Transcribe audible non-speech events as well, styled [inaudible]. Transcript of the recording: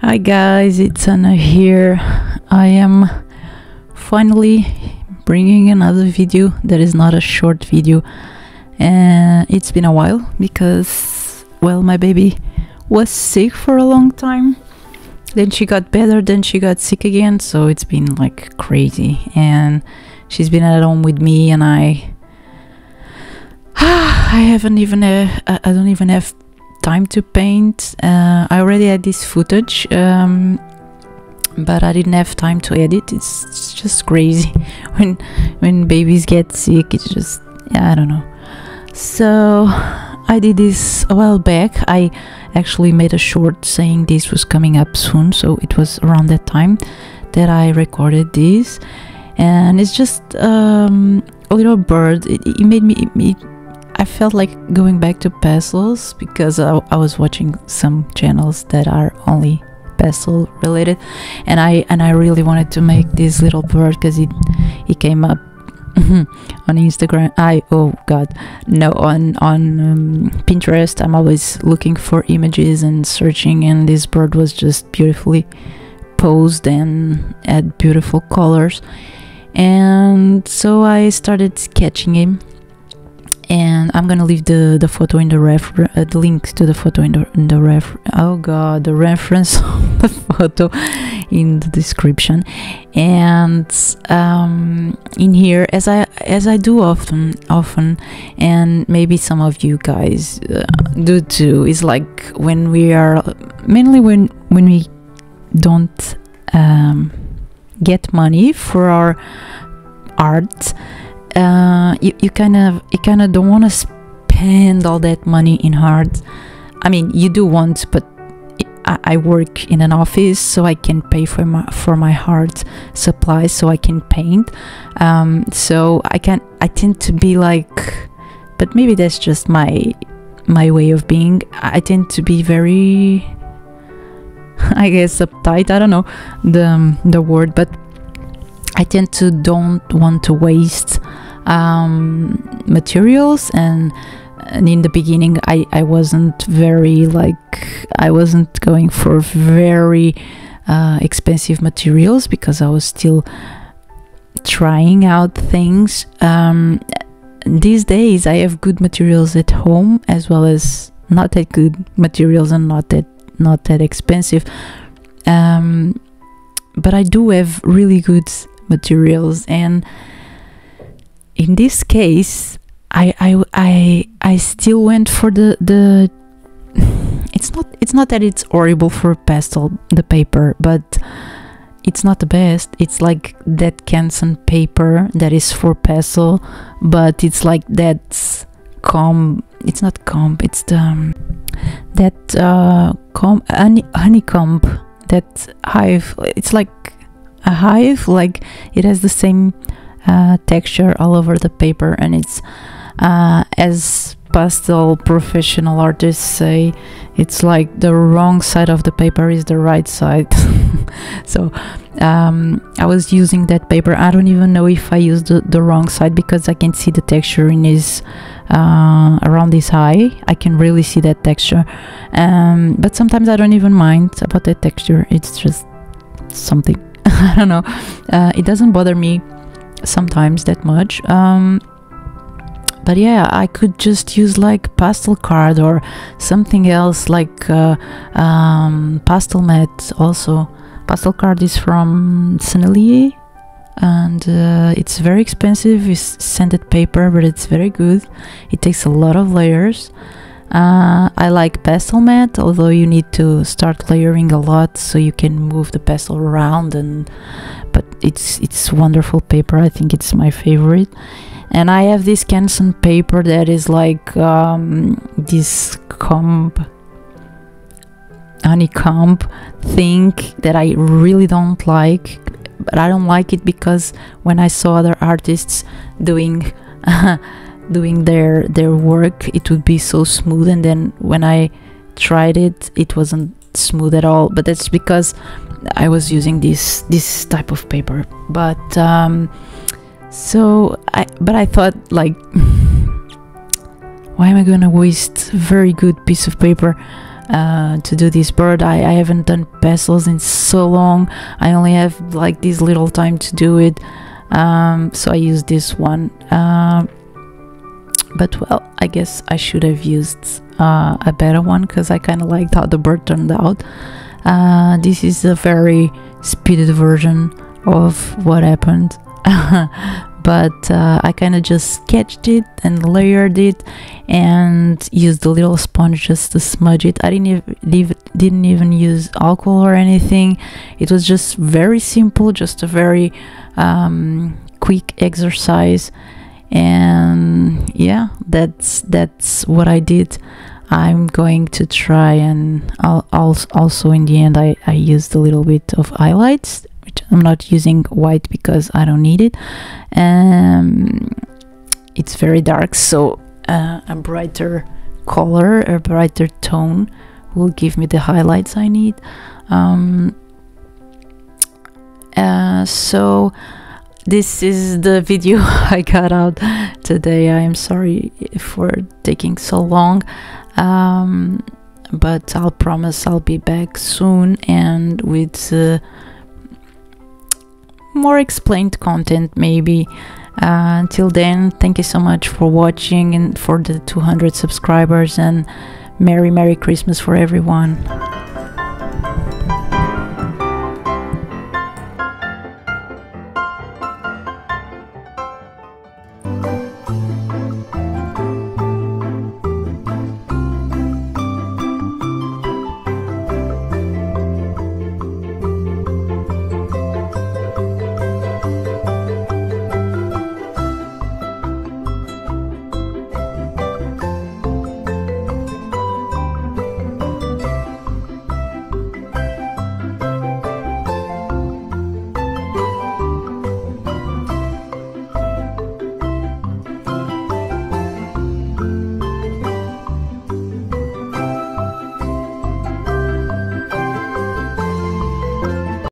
Hi guys, it's Ana here. I am finally bringing another video that is not a short video. And it's been a while because, well, my baby was sick for a long time. Then she got better, then she got sick again, so it's been like crazy. And she's been at home with me, and I. [sighs] I haven't even. Uh, I don't even have time to paint. Uh, I already had this footage, um, but I didn't have time to edit. It's, it's just crazy [laughs] when when babies get sick. It's just yeah, I don't know. So I did this a while back. I actually made a short saying this was coming up soon, so it was around that time that I recorded this, and it's just um, a little bird. It, it made me. It, it, I felt like going back to pastels because I, I was watching some channels that are only pastel related, and I and I really wanted to make this little bird because it it came up on Instagram. I oh god no on on um, Pinterest. I'm always looking for images and searching, and this bird was just beautifully posed and had beautiful colors, and so I started sketching him and I'm gonna leave the the photo in the ref uh, the link to the photo in the in the ref oh god the reference [laughs] the photo in the description. And um, in here as I as I do often often and maybe some of you guys uh, do too is like when we are mainly when when we don't um, get money for our art uh, you, you kind of you kind of don't want to spend all that money in art i mean you do want but I, I work in an office so i can pay for my for my art supplies so i can paint. Um, so i can i tend to be like but maybe that's just my my way of being. I tend to be very [laughs] i guess uptight i don't know the the word but I tend to don't want to waste um, materials. And and in the beginning I, I wasn't very like I wasn't going for very uh, expensive materials because I was still trying out things. Um, these days I have good materials at home as well as not that good materials and not that not that expensive. Um, but I do have really good materials. And in this case I, I I I still went for the the [sighs] it's not it's not that it's horrible for pastel the paper but it's not the best. It's like that Canson paper that is for pastel but it's like that comb it's not comb it's the um, that uh comb honey, honeycomb that hive it's like a hive like it has the same uh, texture all over the paper and it's uh, as pastel professional artists say it's like the wrong side of the paper is the right side. [laughs] So um, I was using that paper. I don't even know if I used the, the wrong side because I can see the texture in his uh, around his eye. I can really see that texture. Um, but sometimes I don't even mind about that texture. It's just something. [laughs] I don't know. Uh, it doesn't bother me sometimes that much. Um, but yeah, I could just use like pastel card or something else like uh, um, pastel mat. Also, pastel card is from Sennelier and uh, it's very expensive. It's sanded paper, but it's very good. It takes a lot of layers. Uh, I like pastel mat, although you need to start layering a lot so you can move the pastel around. And but it's it's wonderful paper. I think it's my favorite. And I have this Canson paper that is like um, this comb honeycomb thing that I really don't like. But I don't like it because when I saw other artists doing [laughs] doing their their work it would be so smooth and then when i tried it it wasn't smooth at all but that's because I was using this this type of paper. But um, so I but I thought like [laughs] why am I gonna waste very good piece of paper uh, to do this bird? I, I haven't done pastels in so long. I only have like this little time to do it. Um, so I use this one. Uh, but well, I guess I should have used uh, a better one because I kind of liked how the bird turned out. Uh, this is a very speeded version of what happened. [laughs] but uh, I kind of just sketched it and layered it and used a little sponge just to smudge it. I didn't even, didn't even use alcohol or anything. It was just very simple, just a very um, quick exercise and yeah that's that's what i did. I'm going to try and I'll, I'll also in the end I, I used a little bit of highlights which i'm not using white because i don't need it. Um it's very dark so uh, a brighter color a brighter tone will give me the highlights i need. Um uh, so this is the video [laughs] I got out today. I am sorry for taking so long, um, but I'll promise I'll be back soon and with uh, more explained content, maybe. Uh, until then, thank you so much for watching and for the 200 subscribers, and Merry Merry Christmas for everyone.